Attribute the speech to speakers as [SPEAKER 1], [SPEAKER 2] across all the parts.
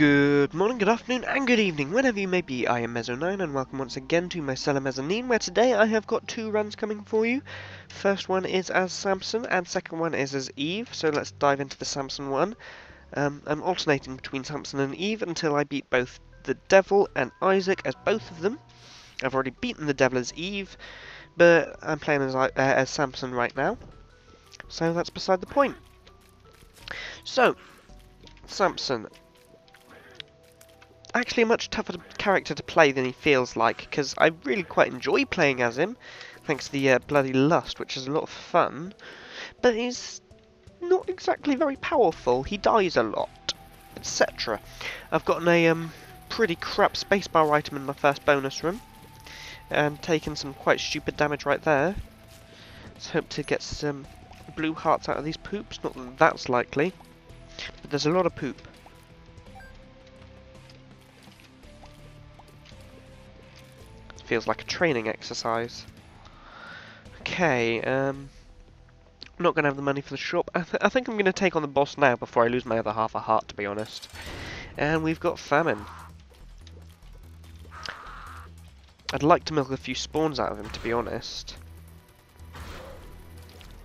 [SPEAKER 1] Good morning, good afternoon, and good evening, whenever you may be. I am Mezz09, and welcome once again to my Cellar Mezzanine, where today I have got two runs coming for you. First one is as Samson, and second one is as Eve, so let's dive into the Samson one. Um, I'm alternating between Samson and Eve until I beat both the Devil and Isaac as both of them. I've already beaten the Devil as Eve, but I'm playing as, uh, as Samson right now, so that's beside the point. So, Samson, actually a much tougher character to play than he feels like, because I really quite enjoy playing as him, thanks to the uh, Bloody Lust, which is a lot of fun, but he's not exactly very powerful. He dies a lot, etc. I've gotten a um, pretty crap spacebar item in my first bonus room, and taken some quite stupid damage right there. Let's hope to get some blue hearts out of these poops, not that that's likely, but there's a lot of poop. Feels like a training exercise. Okay, um, I'm not going to have the money for the shop. I, th I think I'm going to take on the boss now before I lose my other half a heart, to be honest. And we've got famine. I'd like to milk a few spawns out of him, to be honest.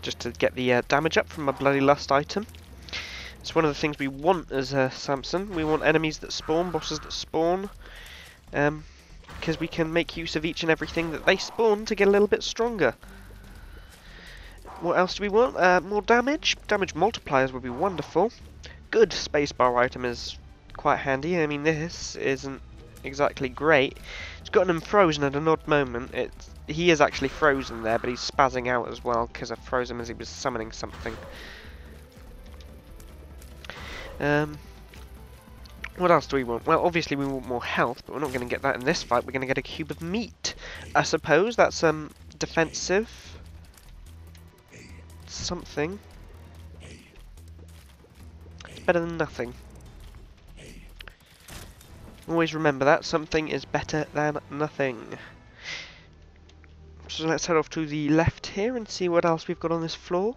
[SPEAKER 1] Just to get the uh, damage up from my Bloody Lust item. It's one of the things we want as uh, Samson. We want enemies that spawn, bosses that spawn. Um, because we can make use of each and everything that they spawn to get a little bit stronger. What else do we want? Uh, more damage. Damage multipliers would be wonderful. Good spacebar item is quite handy. I mean, this isn't exactly great. It's gotten him frozen at an odd moment. It's, he is actually frozen there, but he's spazzing out as well because I froze him as he was summoning something. Um, what else do we want? Well, obviously we want more health, but we're not going to get that in this fight. We're going to get a cube of meat. I suppose that's um defensive. Something. Better than nothing. Always remember that. Something is better than nothing. So let's head off to the left here and see what else we've got on this floor.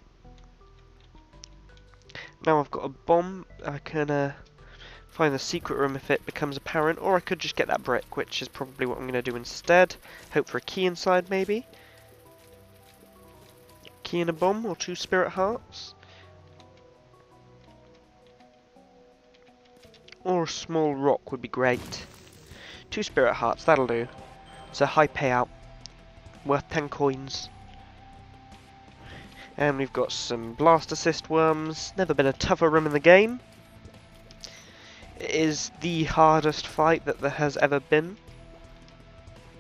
[SPEAKER 1] Now I've got a bomb. I can... Uh, find the secret room if it becomes apparent, or I could just get that brick, which is probably what I'm going to do instead. Hope for a key inside, maybe. Key and a bomb, or two spirit hearts. Or a small rock would be great. Two spirit hearts, that'll do. It's a high payout. Worth 10 coins. And we've got some blast assist worms. Never been a tougher room in the game is the hardest fight that there has ever been.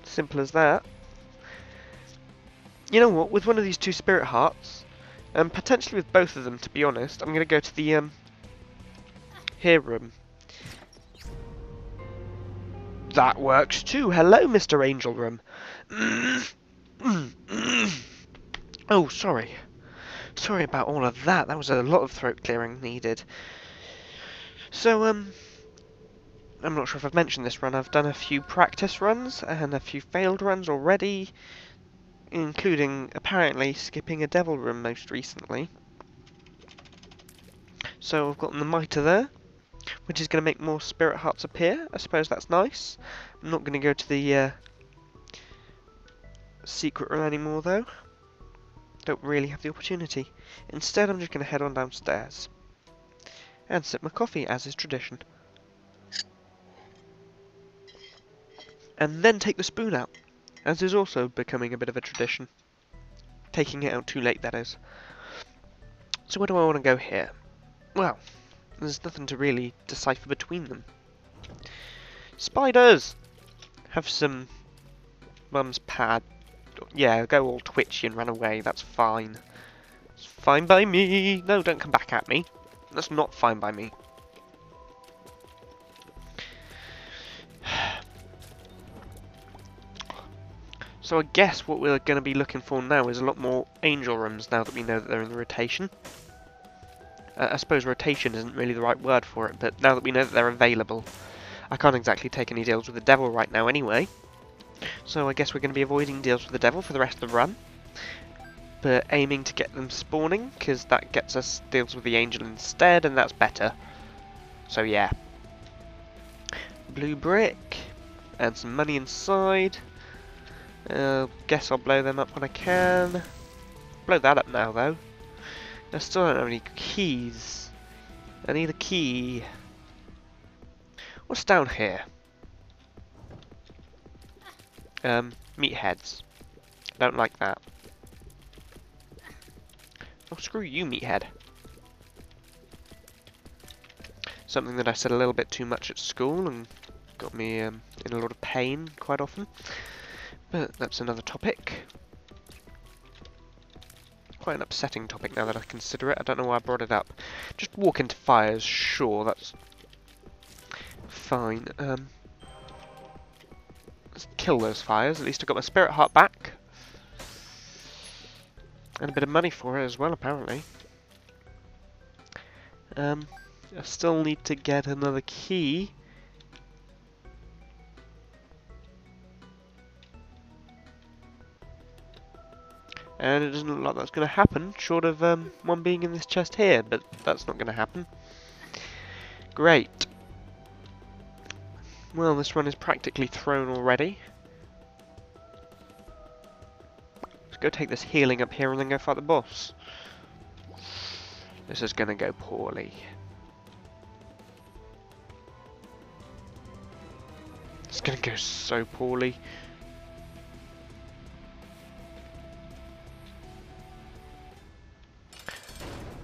[SPEAKER 1] Simple as that. You know what, with one of these two spirit hearts, and potentially with both of them to be honest, I'm going to go to the um, here room. That works too. Hello, Mr. Angel Room. oh, sorry. Sorry about all of that. That was a lot of throat clearing needed. So, um, I'm not sure if I've mentioned this run, I've done a few practice runs and a few failed runs already, including apparently skipping a devil room most recently. So I've got the mitre there, which is going to make more spirit hearts appear. I suppose that's nice. I'm not going to go to the uh, secret room anymore though. Don't really have the opportunity. Instead I'm just going to head on downstairs and sip my coffee as is tradition. And then take the spoon out, as is also becoming a bit of a tradition. Taking it out too late, that is. So where do I want to go here? Well, there's nothing to really decipher between them. Spiders! Have some mum's pad. Yeah, go all twitchy and run away, that's fine. It's fine by me! No, don't come back at me. That's not fine by me. So I guess what we're going to be looking for now is a lot more angel rooms now that we know that they're in the rotation. Uh, I suppose rotation isn't really the right word for it, but now that we know that they're available, I can't exactly take any deals with the devil right now anyway. So I guess we're going to be avoiding deals with the devil for the rest of the run. But aiming to get them spawning, because that gets us deals with the angel instead, and that's better. So yeah. blue brick, and some money inside. Uh, guess I'll blow them up when I can. Blow that up now though. I still don't have any keys. I need a key. What's down here? Um, meatheads. Don't like that. Oh, screw you, meathead. Something that I said a little bit too much at school and got me um, in a lot of pain quite often. But that's another topic. Quite an upsetting topic now that I consider it. I don't know why I brought it up. Just walk into fires, sure, that's fine. Um, let's kill those fires. At least I got my spirit heart back. And a bit of money for it as well, apparently. Um, I still need to get another key. And it doesn't look like that's going to happen, short of um, one being in this chest here, but that's not going to happen. Great. Well, this run is practically thrown already. Let's go take this healing up here and then go fight the boss. This is going to go poorly. It's going to go so poorly.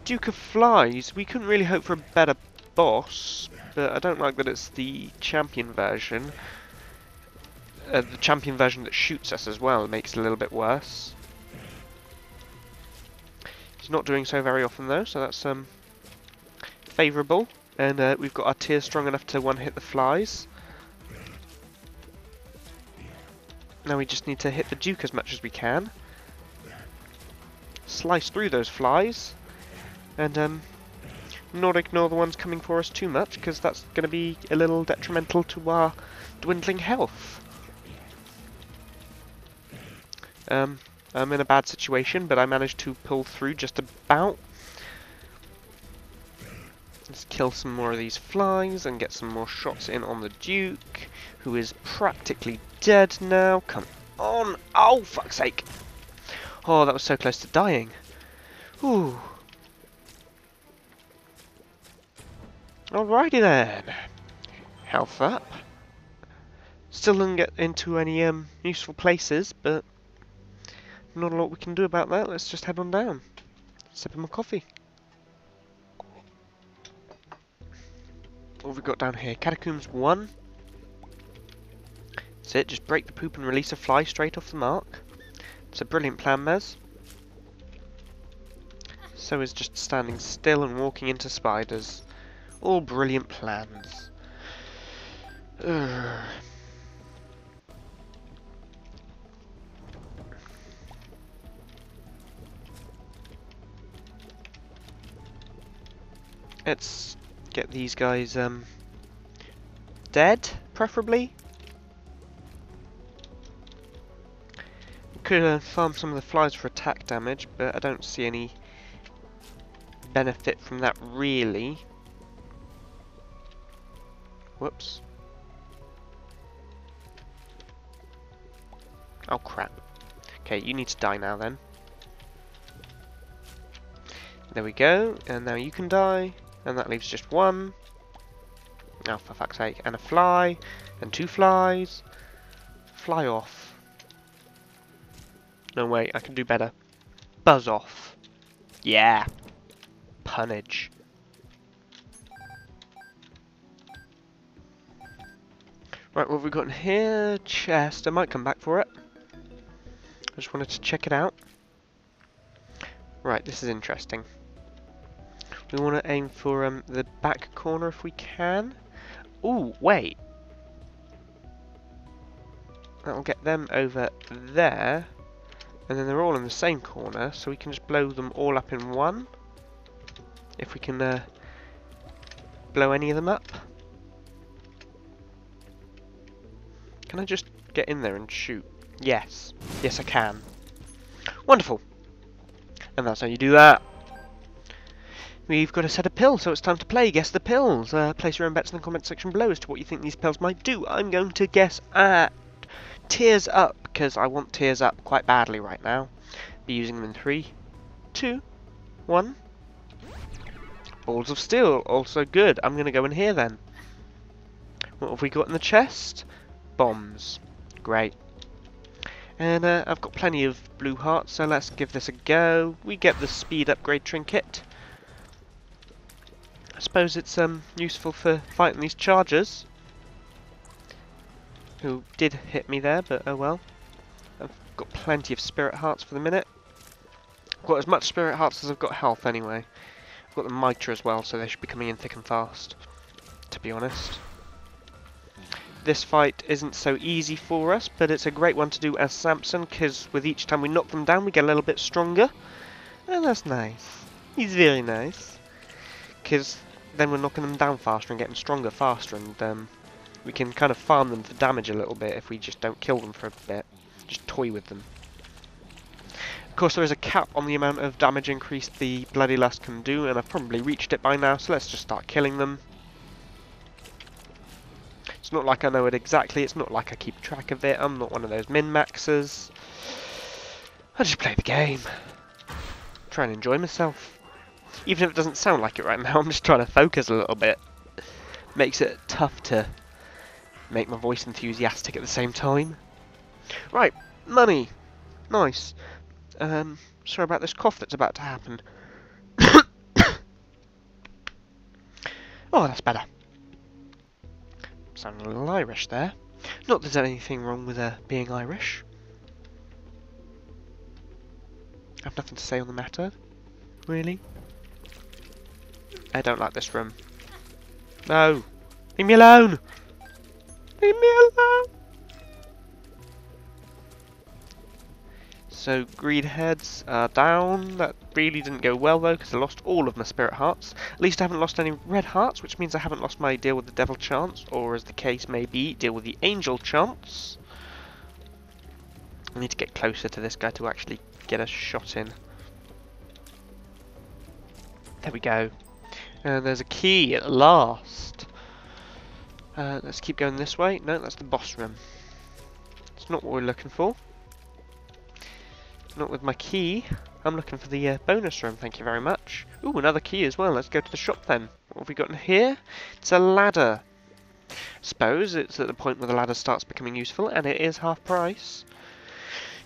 [SPEAKER 1] Duke of Flies. We couldn't really hope for a better boss, but I don't like that it's the champion version. Uh, the champion version that shoots us as well makes it a little bit worse. He's not doing so very often though, so that's um, favourable. And uh, we've got our tier strong enough to one-hit the flies. Now we just need to hit the Duke as much as we can. Slice through those flies and um, not ignore the ones coming for us too much, because that's going to be a little detrimental to our dwindling health. Um, I'm in a bad situation, but I managed to pull through just about. Let's kill some more of these flies and get some more shots in on the Duke, who is practically dead now. Come on! Oh, fuck's sake! Oh, that was so close to dying. Ooh. Alrighty then. Health up. Still didn't get into any um, useful places, but not a lot we can do about that. Let's just head on down. Sipping my coffee. What have we got down here? Catacombs 1. That's it, just break the poop and release a fly straight off the mark. It's a brilliant plan, Mez. So is just standing still and walking into spiders. All brilliant plans. Ugh. Let's get these guys um, dead, preferably. Could uh, farm some of the flies for attack damage, but I don't see any benefit from that really. Whoops. Oh crap. Okay, you need to die now then. There we go, and now you can die, and that leaves just one. Oh, for fuck's sake. And a fly, and two flies. Fly off. No, way, I can do better. Buzz off. Yeah. Punnage. Right, what have we got in here? Chest. I might come back for it. I just wanted to check it out. Right, this is interesting. We want to aim for um, the back corner if we can. Ooh, wait. That'll get them over there. And then they're all in the same corner, so we can just blow them all up in one. If we can uh, blow any of them up. Can I just get in there and shoot? Yes. Yes, I can. Wonderful. And that's how you do that. We've got a set of pills, so it's time to play. Guess the pills. Uh, place your own bets in the comment section below as to what you think these pills might do. I'm going to guess at Tears Up, because I want Tears Up quite badly right now. Be using them in three, two, one. Balls of Steel, also good. I'm going to go in here then. What have we got in the chest? Bombs. Great. And uh, I've got plenty of blue hearts, so let's give this a go. We get the speed upgrade trinket. I suppose it's um, useful for fighting these chargers. Who did hit me there, but oh well. I've got plenty of spirit hearts for the minute. I've got as much spirit hearts as I've got health anyway. I've got the mitre as well, so they should be coming in thick and fast, to be honest. This fight isn't so easy for us, but it's a great one to do as Samson, because with each time we knock them down, we get a little bit stronger. And that's nice. He's very nice. Because then we're knocking them down faster and getting stronger faster, and um, we can kind of farm them for damage a little bit if we just don't kill them for a bit. Just toy with them. Of course, there is a cap on the amount of damage increase the Bloody Lust can do, and I've probably reached it by now, so let's just start killing them. Not like I know it exactly, it's not like I keep track of it, I'm not one of those min-maxers. I just play the game. Try and enjoy myself. Even if it doesn't sound like it right now, I'm just trying to focus a little bit. Makes it tough to make my voice enthusiastic at the same time. Right, money. Nice. Um, sorry about this cough that's about to happen. oh, that's better. Sounding a little Irish there. Not that there's anything wrong with uh, being Irish. I have nothing to say on the matter. Really? I don't like this room. No! Leave me alone! Leave me alone! So greed heads are down. That really didn't go well though because I lost all of my spirit hearts. At least I haven't lost any red hearts, which means I haven't lost my deal with the devil chance, or as the case may be, deal with the angel chance. I need to get closer to this guy to actually get a shot in. There we go. And there's a key at last. Uh, let's keep going this way. No, that's the boss room. It's not what we're looking for. Not with my key. I'm looking for the uh, bonus room, thank you very much. Ooh, another key as well. Let's go to the shop then. What have we got in here? It's a ladder. Suppose it's at the point where the ladder starts becoming useful, and it is half price.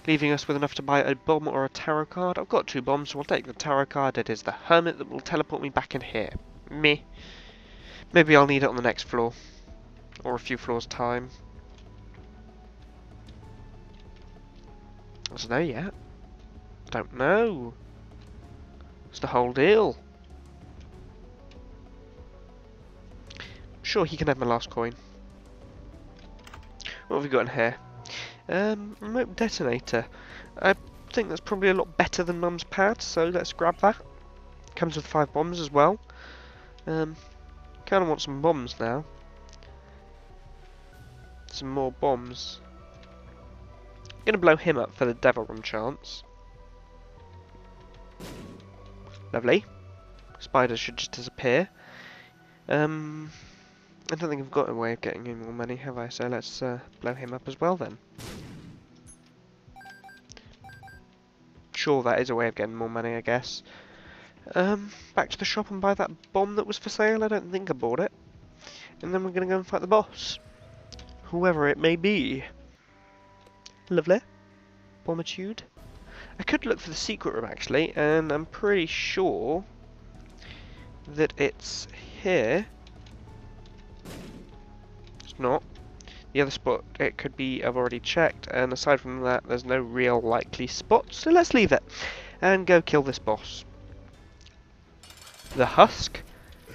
[SPEAKER 1] Leaving us with enough to buy a bomb or a tarot card. I've got two bombs, so I'll take the tarot card. It is the hermit that will teleport me back in here. Me. Maybe I'll need it on the next floor. Or a few floors time. Don't know yet. Don't know. It's the whole deal. Sure, he can have my last coin. What have we got in here? Um, remote detonator. I think that's probably a lot better than Mum's pad, so let's grab that. Comes with five bombs as well. Um, kind of want some bombs now. Some more bombs. I'm gonna blow him up for the devil room chance. Lovely. Spiders should just disappear. Um, I don't think I've got a way of getting any more money, have I? So let's uh, blow him up as well then. Sure, that is a way of getting more money, I guess. Um, back to the shop and buy that bomb that was for sale. I don't think I bought it. And then we're going to go and fight the boss. Whoever it may be. Lovely. Bombitude. I could look for the secret room actually, and I'm pretty sure that it's here. It's not. The other spot it could be I've already checked, and aside from that there's no real likely spot, so let's leave it and go kill this boss. The husk,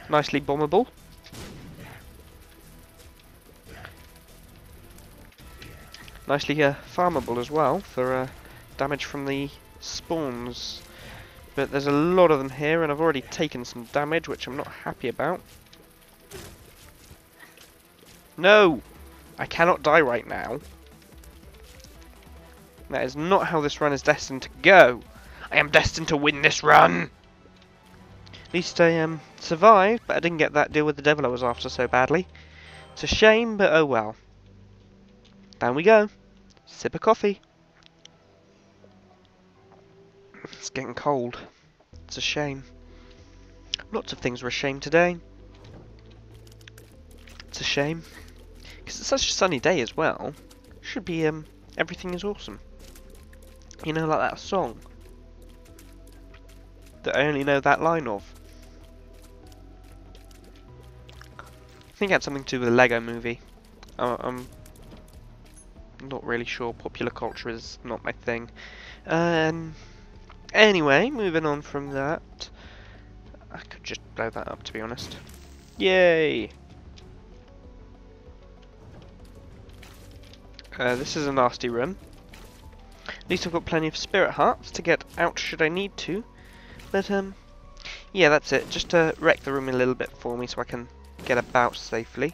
[SPEAKER 1] nicely bombable. Nicely uh, farmable as well for uh, damage from the spawns. But there's a lot of them here, and I've already taken some damage, which I'm not happy about. No! I cannot die right now. That is not how this run is destined to go. I am destined to win this run! At least I um, survived, but I didn't get that deal with the devil I was after so badly. It's a shame, but oh well. Down we go. Sip of coffee. It's getting cold. It's a shame. Lots of things were a shame today. It's a shame. Because it's such a sunny day as well. Should be, um, everything is awesome. You know, like that song. That I only know that line of. I think it had something to do with the Lego movie. Uh, I'm not really sure. Popular culture is not my thing. Um, anyway, moving on from that. I could just blow that up, to be honest. Yay! Uh, this is a nasty room. At least I've got plenty of spirit hearts to get out should I need to. But, um, yeah, that's it. Just to wreck the room a little bit for me so I can get about safely.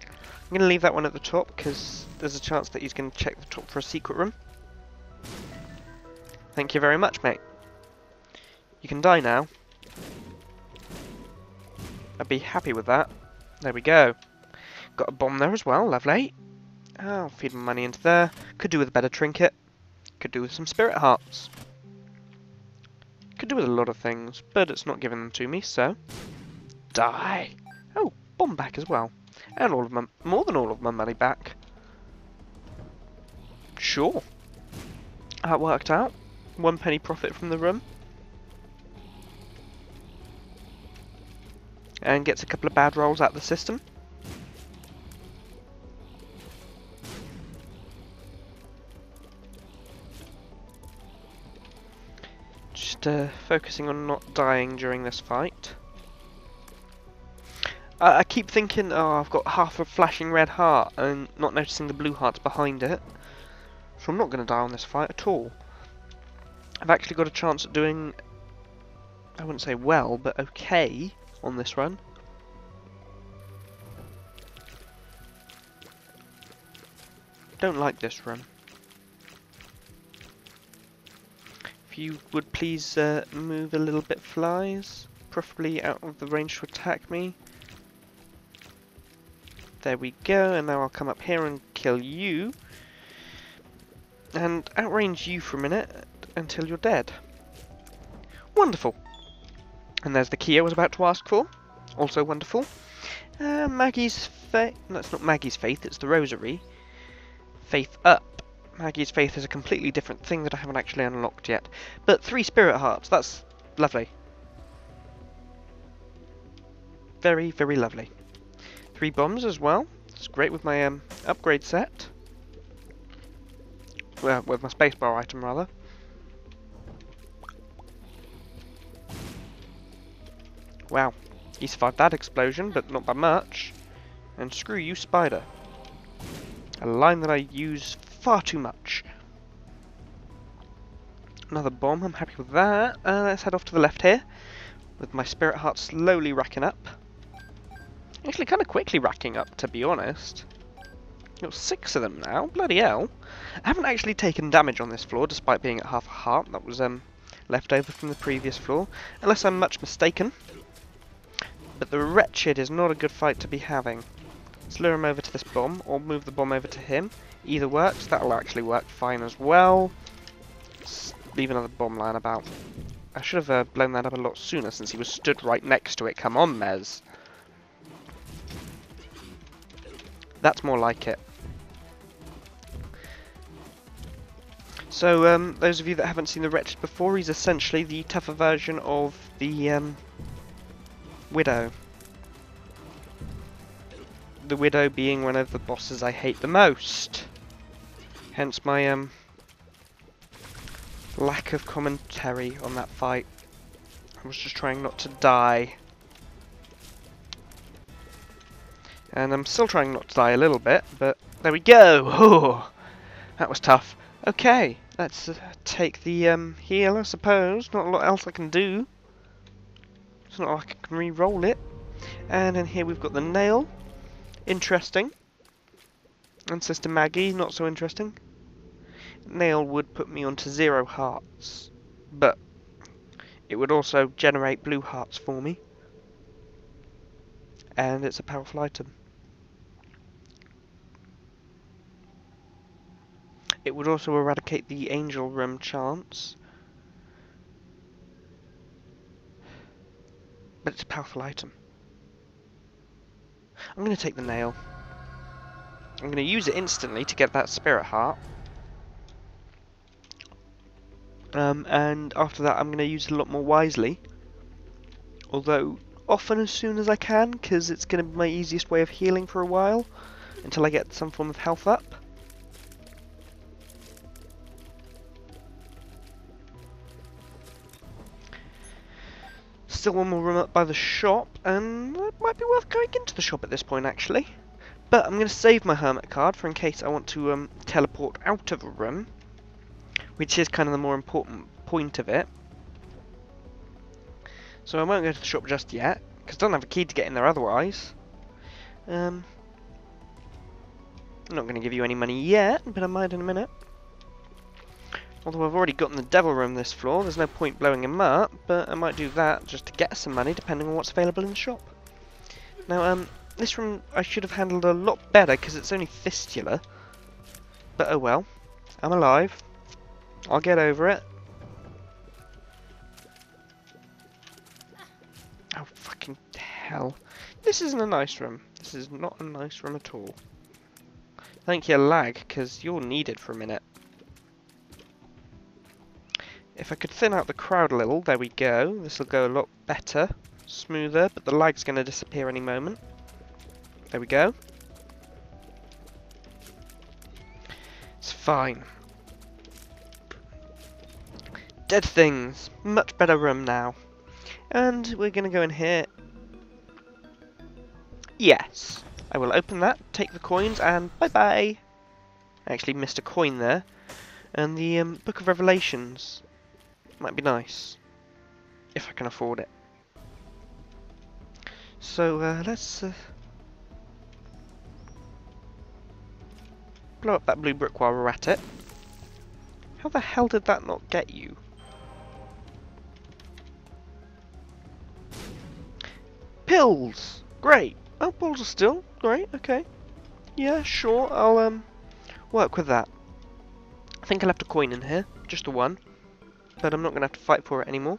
[SPEAKER 1] I'm going to leave that one at the top because there's a chance that he's going to check the top for a secret room. Thank you very much, mate. You can die now. I'd be happy with that. There we go. Got a bomb there as well, lovely. I'll feed my money into there. Could do with a better trinket. Could do with some spirit hearts. Could do with a lot of things, but it's not giving them to me, so... Die! Oh, bomb back as well. And all of my... more than all of my money back. Sure. That worked out. One penny profit from the room. And gets a couple of bad rolls out of the system. Just uh, focusing on not dying during this fight. I keep thinking, oh, I've got half a flashing red heart, and not noticing the blue hearts behind it. So I'm not going to die on this fight at all. I've actually got a chance at doing, I wouldn't say well, but okay on this run. Don't like this run. If you would please uh, move a little bit flies, preferably out of the range to attack me. There we go, and now I'll come up here and kill you. And outrange you for a minute until you're dead. Wonderful. And there's the key I was about to ask for. Also wonderful. Uh, Maggie's faith. No, not Maggie's faith, it's the rosary. Faith up. Maggie's faith is a completely different thing that I haven't actually unlocked yet. But three spirit hearts, that's lovely. Very, very lovely. Three bombs as well. It's great with my um, upgrade set. Well, with my spacebar item rather. Wow, he survived that explosion, but not by much. And screw you, Spider. A line that I use far too much. Another bomb, I'm happy with that. Uh, let's head off to the left here, with my spirit heart slowly racking up. Actually, kind of quickly racking up, to be honest. Got six of them now. Bloody hell. I haven't actually taken damage on this floor, despite being at half a heart. That was um, left over from the previous floor. Unless I'm much mistaken. But the Wretched is not a good fight to be having. Let's lure him over to this bomb, or move the bomb over to him. Either works. That'll actually work fine as well. Let's leave another bomb lying about. I should have uh, blown that up a lot sooner, since he was stood right next to it. Come on, Mez. That's more like it. So, um, those of you that haven't seen the Wretched before, he's essentially the tougher version of the um, Widow. The Widow being one of the bosses I hate the most. Hence my um, lack of commentary on that fight. I was just trying not to die. And I'm still trying not to die a little bit, but there we go! Oh, that was tough. Okay, let's uh, take the um, heal, I suppose. Not a lot else I can do. Not like I can re-roll it. And in here we've got the nail. Interesting. And Sister Maggie, not so interesting. Nail would put me onto zero hearts. But It would also generate blue hearts for me. And it's a powerful item. It would also eradicate the angel room chance. But it's a powerful item. I'm going to take the nail. I'm going to use it instantly to get that spirit heart. Um, and after that I'm going to use it a lot more wisely. Although, often as soon as I can, because it's going to be my easiest way of healing for a while. Until I get some form of health up. Still one more room up by the shop, and it might be worth going into the shop at this point actually. But I'm going to save my hermit card for in case I want to um, teleport out of a room which is kind of the more important point of it. So I won't go to the shop just yet, because I don't have a key to get in there otherwise. Um, I'm not going to give you any money yet, but I might in a minute. Although I've already gotten the devil room this floor, there's no point blowing him up, but I might do that just to get some money, depending on what's available in the shop. Now, um, this room I should have handled a lot better, because it's only fistula. But oh well, I'm alive. I'll get over it. Oh, fucking hell. This isn't a nice room. This is not a nice room at all. Thank you, lag, because you're needed for a minute. If I could thin out the crowd a little, there we go. This will go a lot better, smoother, but the lag's going to disappear any moment. There we go. It's fine. Dead things. Much better room now. And we're going to go in here. Yes. I will open that, take the coins, and bye-bye. I actually missed a coin there. And the um, Book of Revelations might be nice. If I can afford it. So, uh, let's... Uh, blow up that blue brick while we're at it. How the hell did that not get you? Pills! Great! Oh, Balls of Steel? Great, okay. Yeah, sure, I'll um work with that. I think I left a coin in here, just the one. But I'm not going to have to fight for it anymore.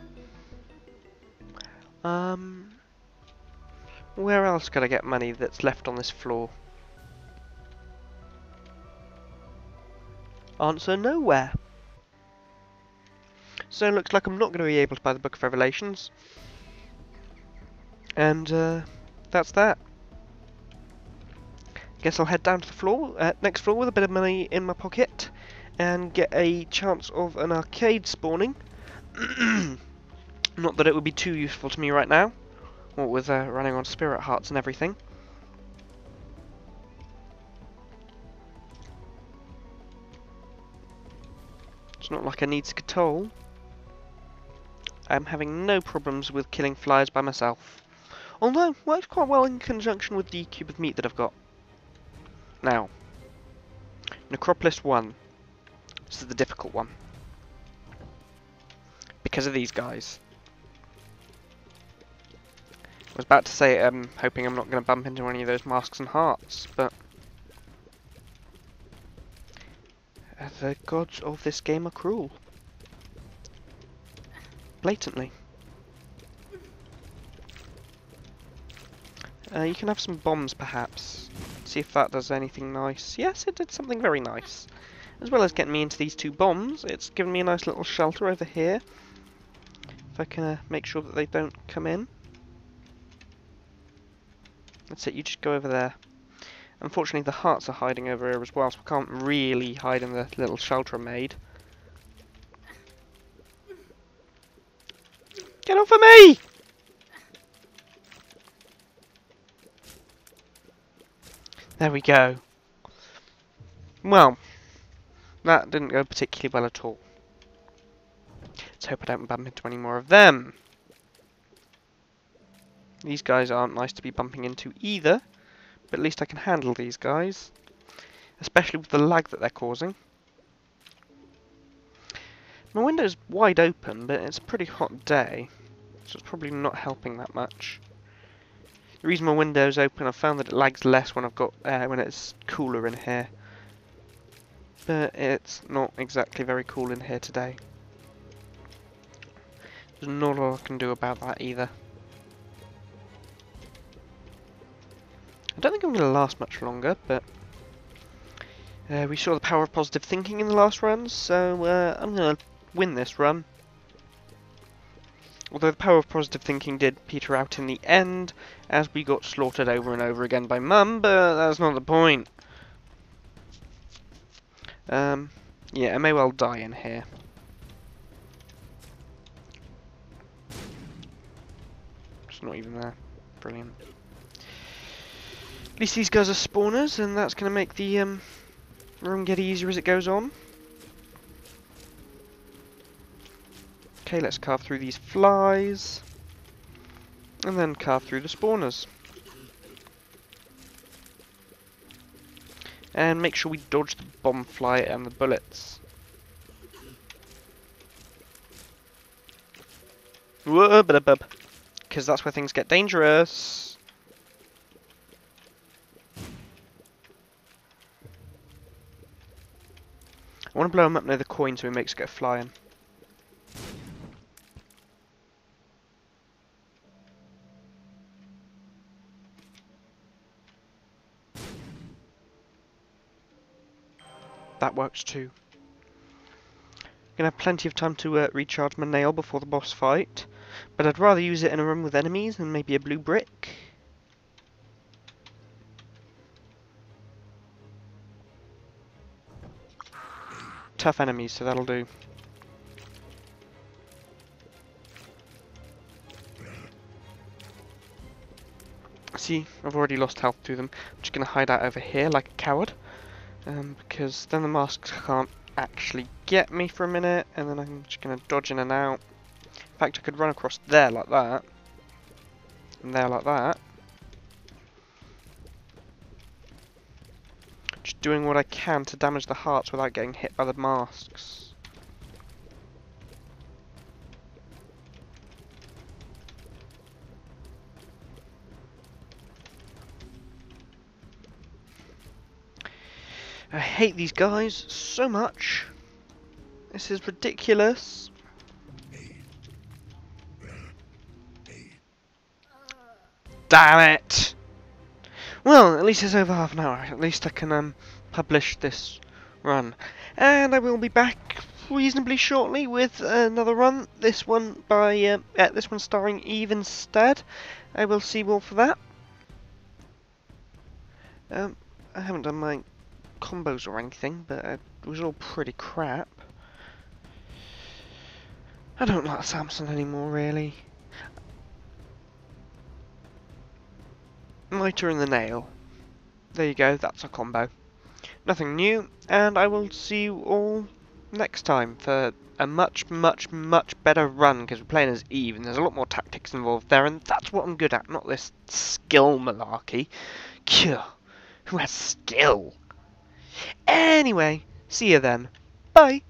[SPEAKER 1] Um, Where else could I get money that's left on this floor? Answer nowhere. So it looks like I'm not going to be able to buy the Book of Revelations. And uh, that's that. Guess I'll head down to the floor, uh, next floor with a bit of money in my pocket and get a chance of an arcade spawning. Not that it would be too useful to me right now, what with uh, running on spirit hearts and everything. It's not like I need Skatole. I'm having no problems with killing flies by myself. Although, works quite well in conjunction with the cube of meat that I've got. Now, Necropolis 1. This is the difficult one. Because of these guys. I was about to say, um, hoping I'm not going to bump into any of those masks and hearts, but... The gods of this game are cruel. Blatantly. Uh, you can have some bombs, perhaps. See if that does anything nice. Yes, it did something very nice. As well as getting me into these two bombs, it's given me a nice little shelter over here. If I can uh, make sure that they don't come in. That's it, you just go over there. Unfortunately, the hearts are hiding over here as well, so we can't really hide in the little shelter I made. Get off of me! There we go. Well, that didn't go particularly well at all. Let's hope I don't bump into any more of them. These guys aren't nice to be bumping into either, but at least I can handle these guys. Especially with the lag that they're causing. My window's wide open, but it's a pretty hot day, so it's probably not helping that much. The reason my window's open, I've found that it lags less when I've got uh, when it's cooler in here. But it's not exactly very cool in here today. There's not a lot I can do about that either. I don't think I'm going to last much longer, but uh, we saw the power of positive thinking in the last run, so uh, I'm going to win this run. Although the power of positive thinking did peter out in the end, as we got slaughtered over and over again by Mum, but that's not the point. Um, yeah, I may well die in here. It's not even there. Brilliant. At least these guys are spawners, and that's going to make the um, run get easier as it goes on. Okay, let's carve through these flies. And then carve through the spawners. And make sure we dodge the bomb fly and the bullets. Because that's where things get dangerous. I want to blow him up near the coin so he makes it go flying. That works too. Gonna have plenty of time to uh, recharge my nail before the boss fight, but I'd rather use it in a room with enemies than maybe a blue brick. tough enemies, so that'll do. See, I've already lost health to them. I'm just going to hide out over here like a coward. Um, because then the masks can't actually get me for a minute, and then I'm just going to dodge in and out. In fact, I could run across there like that. And there like that. Just doing what I can to damage the hearts without getting hit by the masks. Hate these guys so much. This is ridiculous. Damn it! Well, at least it's over half an hour. At least I can um, publish this run. And I will be back reasonably shortly with another run. This one by uh, uh, this one starring Eve instead. I will see you all for that. Um, I haven't done my combos or anything, but it was all pretty crap. I don't like Samson anymore, really. Mitre and the Nail. There you go, that's a combo. Nothing new, and I will see you all next time for a much, much, much better run, because we're playing as Eve, and there's a lot more tactics involved there, and that's what I'm good at, not this skill malarkey. Cure. Who has skill? Anyway, see you then. Bye.